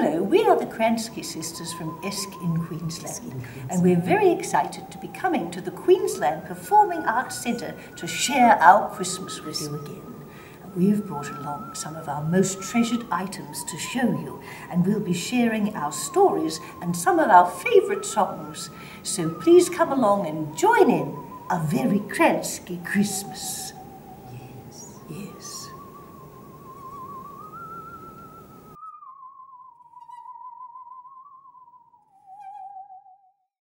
Hello, we are the Kransky sisters from Esk in Queensland, and we're very excited to be coming to the Queensland Performing Arts Centre to share our Christmas with you again. We've brought along some of our most treasured items to show you, and we'll be sharing our stories and some of our favourite songs. So please come along and join in a very Kransky Christmas.